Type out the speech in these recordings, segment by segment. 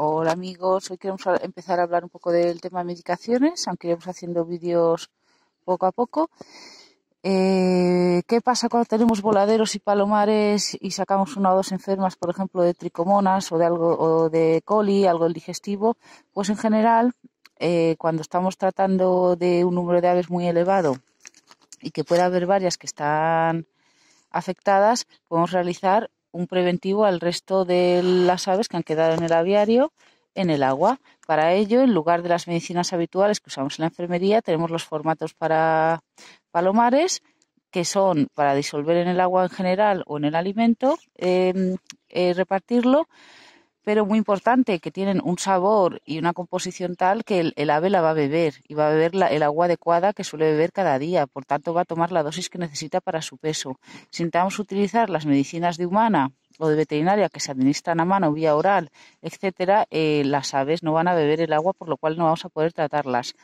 Hola amigos, hoy queremos empezar a hablar un poco del tema de medicaciones, aunque iremos haciendo vídeos poco a poco. Eh, ¿Qué pasa cuando tenemos voladeros y palomares y sacamos una o dos enfermas, por ejemplo, de tricomonas o de algo o de coli, algo digestivo? Pues en general, eh, cuando estamos tratando de un número de aves muy elevado y que pueda haber varias que están afectadas, podemos realizar un preventivo al resto de las aves que han quedado en el aviario en el agua. Para ello, en lugar de las medicinas habituales que usamos en la enfermería, tenemos los formatos para palomares, que son para disolver en el agua en general o en el alimento, em, eh, repartirlo, pero muy importante, que tienen un sabor y una composición tal que el, ave la va a beber y va a beber el agua adecuada que suele beber cada día, por tanto va a tomar la dosis que necesita para su peso. Si intentamos utilizar las medicinas de humana o de veterinaria que se administran a mano, vía oral, etcétera, eh, las aves no van a beber el agua, por lo cual no vamos a poder tratarlas.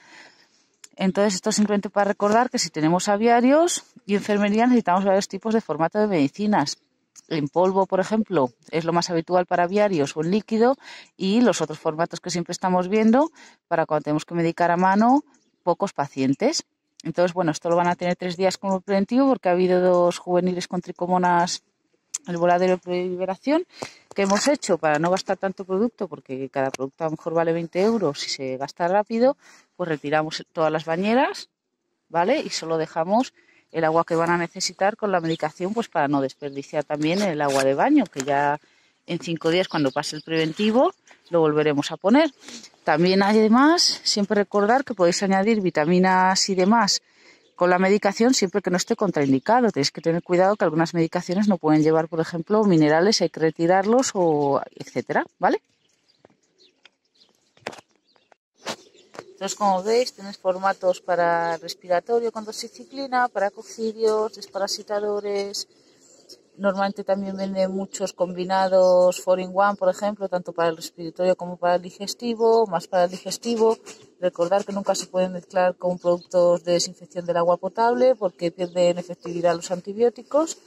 Entonces, esto es simplemente para recordar que si tenemos aviarios y enfermería necesitamos varios tipos de formato de medicinas. En polvo, por ejemplo, es lo más habitual para aviarios o en líquido y los otros formatos que siempre estamos viendo para cuando tenemos que medicar a mano pocos pacientes. Entonces, bueno, esto lo van a tener tres días como preventivo porque ha habido dos juveniles con tricomonas el voladero de liberación que hemos hecho para no gastar tanto producto, porque cada producto a lo mejor vale 20 euros si se gasta rápido, pues retiramos todas las bañeras, ¿vale? Y solo dejamos el agua que van a necesitar con la medicación, pues para no desperdiciar también el agua de baño, que ya en cinco días, cuando pase el preventivo, lo volveremos a poner. También además, siempre recordar que podéis añadir vitaminas y demás con la medicación siempre que no esté contraindicado. Tenéis que tener cuidado que algunas medicaciones no pueden llevar, por ejemplo, minerales, hay que retirarlos o etcétera, ¿vale? Entonces, como veis, tenéis formatos para respiratorio con doxiciclina, para coccidios, desparasitadores, Normalmente también venden muchos combinados 4-in-1, por ejemplo, tanto para el respiratorio como para el digestivo, más para el digestivo. Recordar que nunca se pueden mezclar con productos de desinfección del agua potable porque pierden efectividad los antibióticos.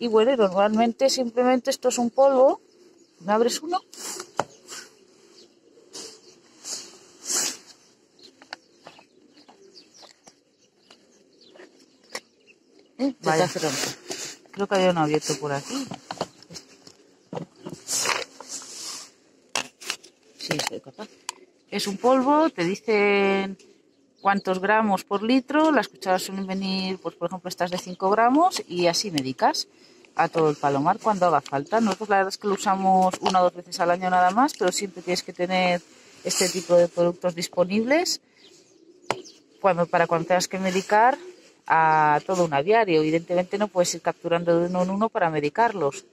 Y bueno, normalmente simplemente esto es un polvo. ¿Me abres uno? ¿Eh? Vaya. Creo que había uno abierto por aquí. Sí, soy capaz. Es un polvo, te dicen cuántos gramos por litro, las cucharas suelen venir, pues por ejemplo estas de 5 gramos y así medicas a todo el palomar cuando haga falta. Nosotros la verdad es que lo usamos una o dos veces al año nada más, pero siempre tienes que tener este tipo de productos disponibles cuando, para cuando tengas que medicar a todo un aviario. Evidentemente no puedes ir capturando de uno en uno para medicarlos.